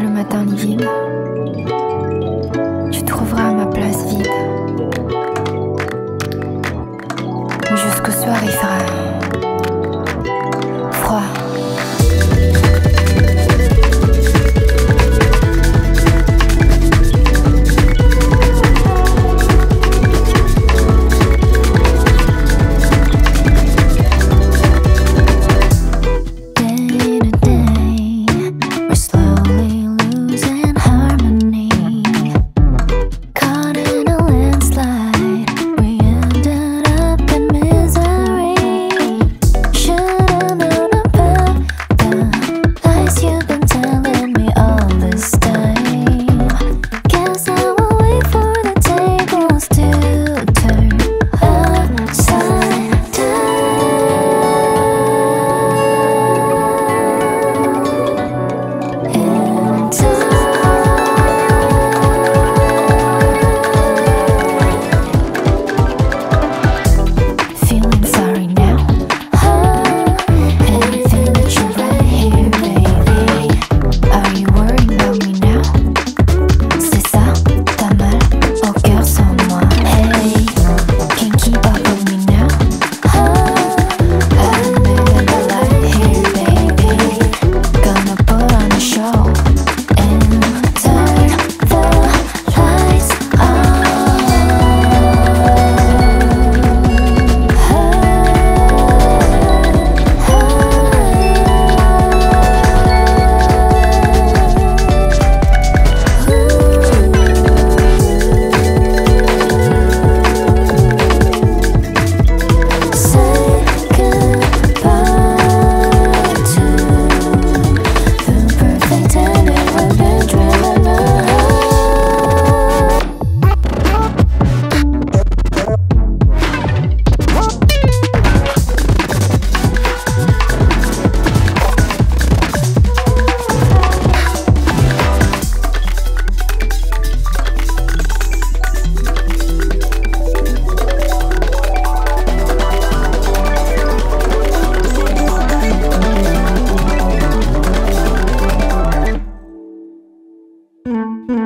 le matin livide. Música